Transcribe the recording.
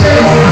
say